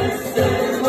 Western